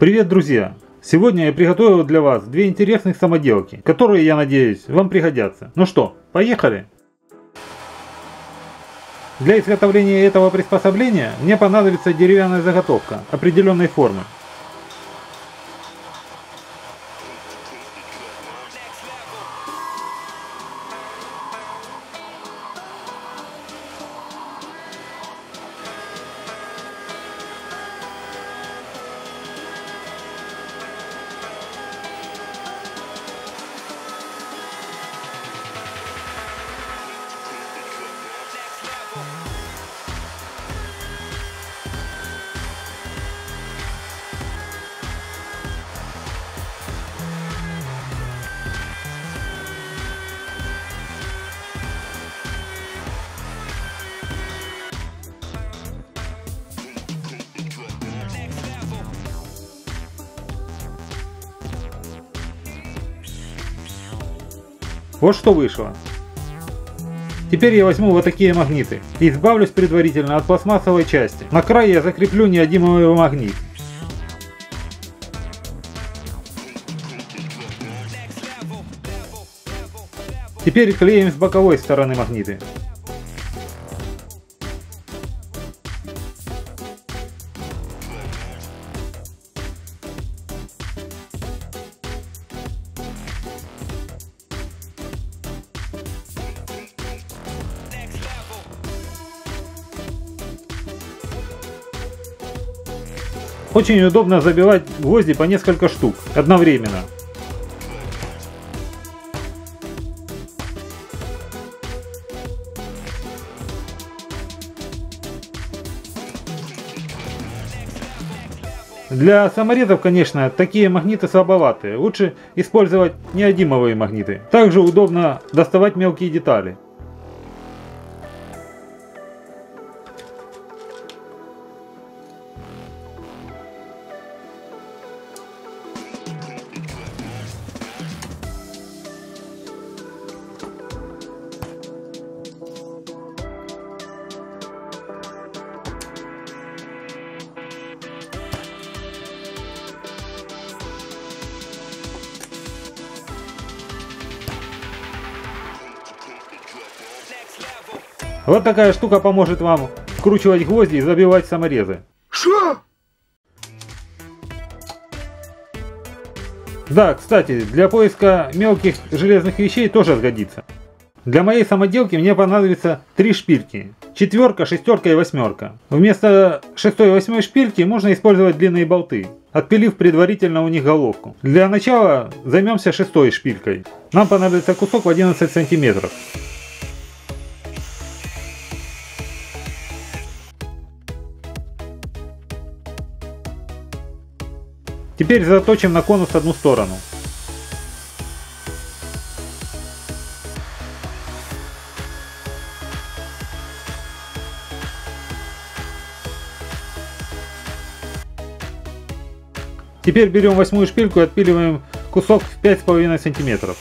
Привет, друзья! Сегодня я приготовил для вас две интересных самоделки, которые, я надеюсь, вам пригодятся. Ну что, поехали! Для изготовления этого приспособления мне понадобится деревянная заготовка определенной формы. Вот что вышло. Теперь я возьму вот такие магниты и избавлюсь предварительно от пластмассовой части. На край я закреплю неодимовый магнит. Теперь клеим с боковой стороны магниты. Очень удобно забивать гвозди по несколько штук одновременно. Для саморезов, конечно, такие магниты слабоватые. Лучше использовать неодимовые магниты. Также удобно доставать мелкие детали. Вот такая штука поможет вам вкручивать гвозди и забивать саморезы. Что? Да, кстати, для поиска мелких железных вещей тоже сгодится. Для моей самоделки мне понадобится три шпильки. Четверка, шестерка и восьмерка. Вместо шестой и восьмой шпильки можно использовать длинные болты, отпилив предварительно у них головку. Для начала займемся шестой шпилькой. Нам понадобится кусок в 11 сантиметров. Теперь заточим на конус одну сторону. Теперь берем восьмую шпильку и отпиливаем кусок в 5,5 сантиметров.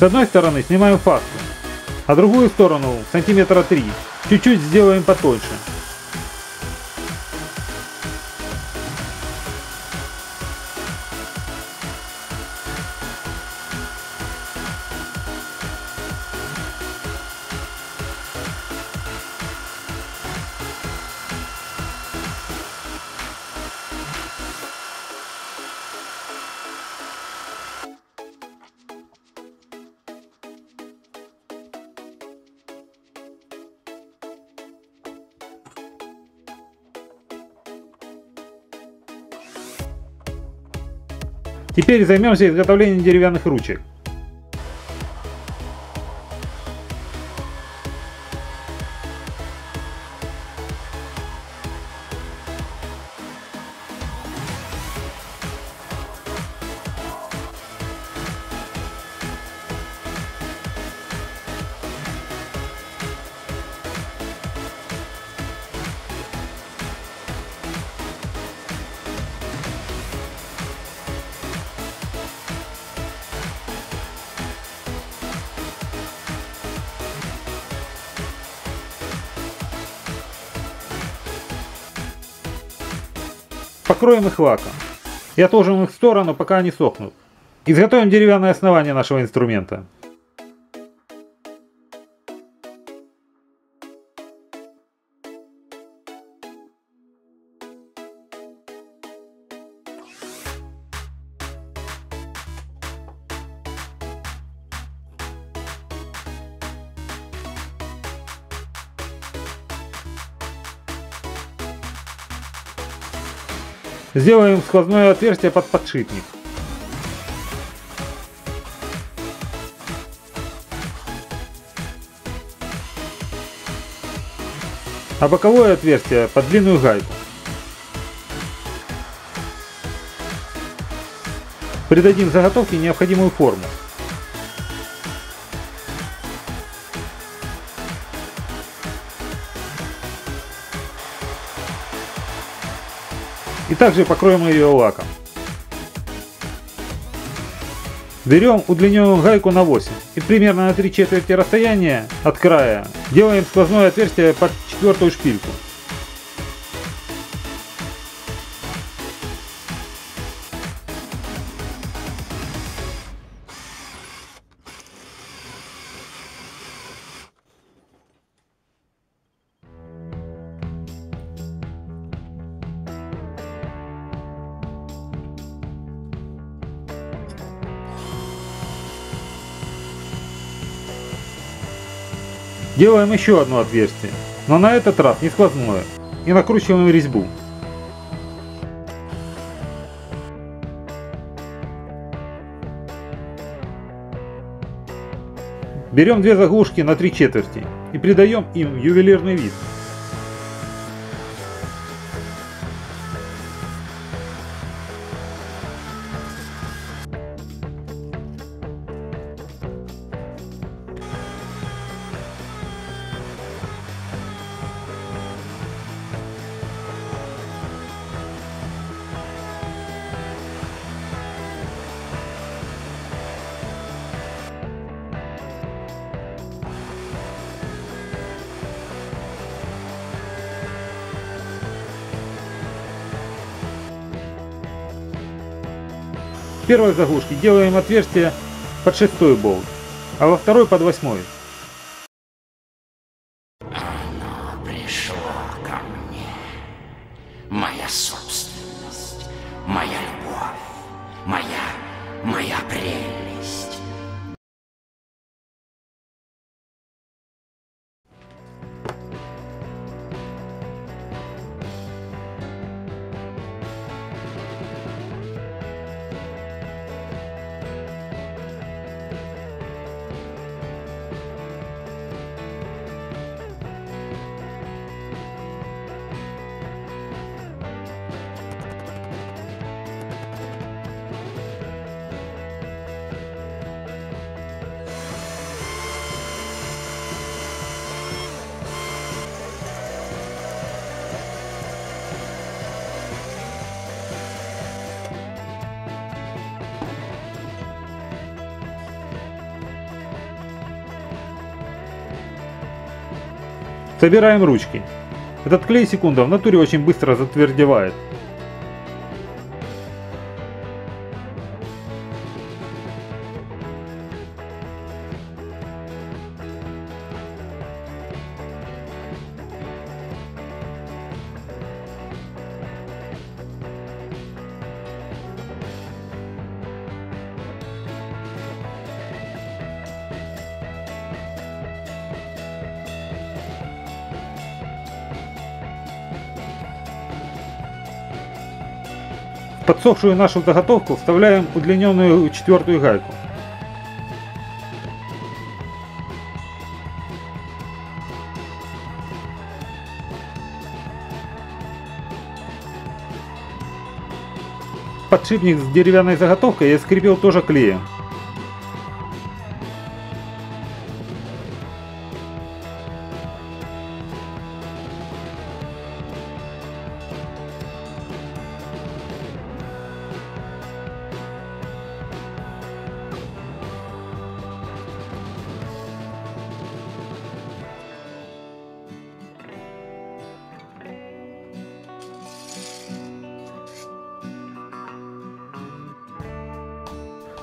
С одной стороны снимаем фаску а другую сторону сантиметра 3. Чуть-чуть сделаем потоньше. Теперь займемся изготовлением деревянных ручек. Покроем их лаком и отложим их в сторону, пока они сохнут. Изготовим деревянное основание нашего инструмента. Сделаем сквозное отверстие под подшипник. А боковое отверстие под длинную гайку. Придадим заготовке необходимую форму. И также покроем ее лаком. Берем удлиненную гайку на 8 и примерно на 3 четверти расстояния от края делаем сквозное отверстие под четвертую шпильку. Делаем еще одно отверстие, но на этот раз не сквозное, и накручиваем резьбу. Берем две заглушки на три четверти и придаем им ювелирный вид. В первой заглушке делаем отверстие под шестой болт, а во второй под восьмой. Оно пришло ко мне. Моя собственность, моя любовь, моя, моя прелесть. Собираем ручки. Этот клей секунда в натуре очень быстро затвердевает. Подсохшую нашу заготовку вставляем удлиненную четвертую гайку. Подшипник с деревянной заготовкой я скрепил тоже клеем.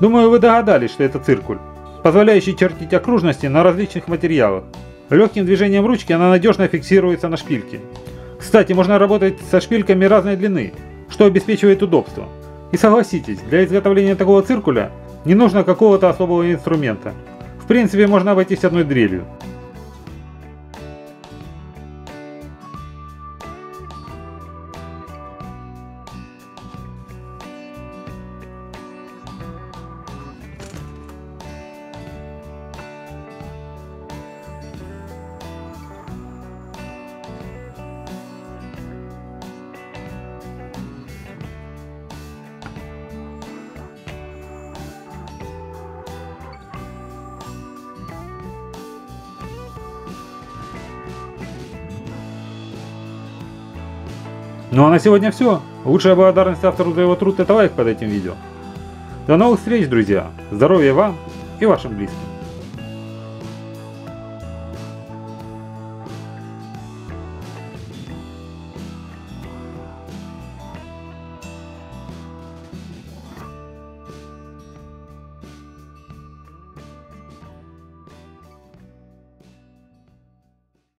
Думаю, вы догадались, что это циркуль, позволяющий чертить окружности на различных материалах. Легким движением ручки она надежно фиксируется на шпильке. Кстати, можно работать со шпильками разной длины, что обеспечивает удобство. И согласитесь, для изготовления такого циркуля не нужно какого-то особого инструмента. В принципе, можно обойтись одной дрелью. Ну а на сегодня все. Лучшая благодарность автору за его труд это лайк под этим видео. До новых встреч, друзья. Здоровья вам и вашим близким.